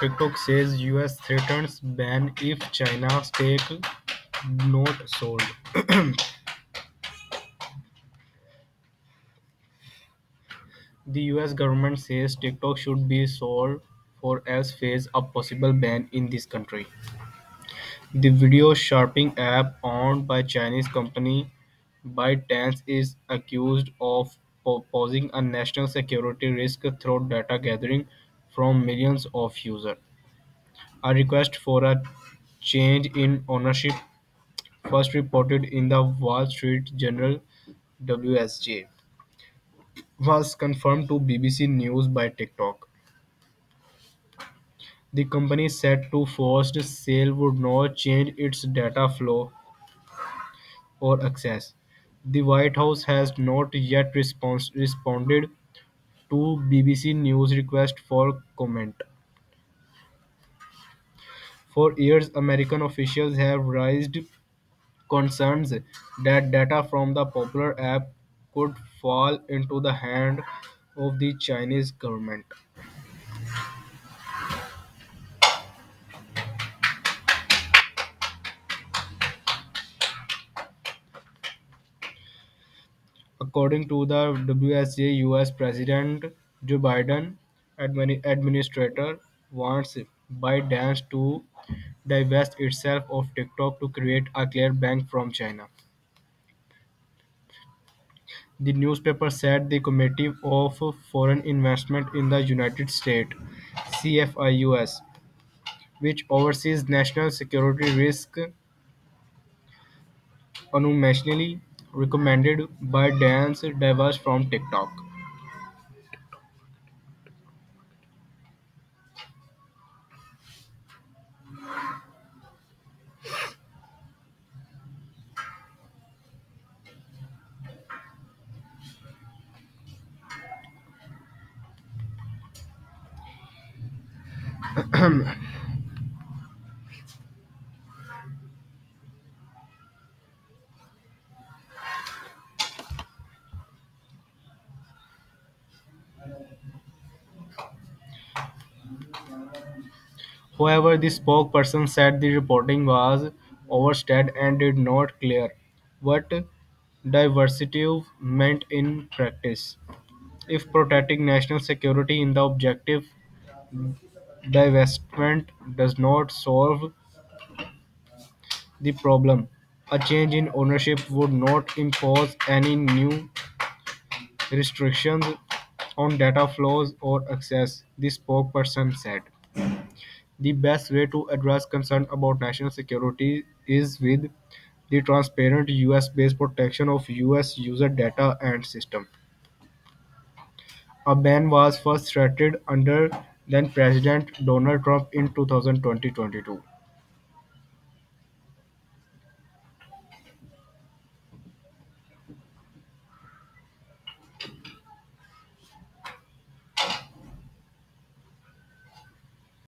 TikTok says US threatens ban if China stake not sold. The US government says TikTok should be sold or else face a possible ban in this country. The video sharing app owned by Chinese company ByteDance is accused of posing a national security risk through data gathering from millions of users. A request for a change in ownership, first reported in the Wall Street Journal (WSJ), was confirmed to BBC News by TikTok. The company said to forced sale would not change its data flow or access. The White House has not yet respons- responded to BBC News' request for comment. For years, American officials have raised concerns that data from the popular app could fall into the hand of the Chinese government. According to the WSJ, US President Joe Biden admini- administrator wants ByteDance to divest itself of TikTok to create a clear bank from China. The newspaper said the Committee of Foreign Investment in the United States (CFIUS), which oversees national security risk, unanimously recommended ByteDance divest from TikTok. However, the spokesperson said the reporting was overstated and did not clear what diversity meant in practice. If protecting national security in the objective, divestment does not solve the problem. A change in ownership would not impose any new restrictions on data flows or access, the spokesperson said. The best way to address concerns about national security is with the transparent US-based protection of US user data and systems. A ban was first threatened under then-President Donald Trump in 2022.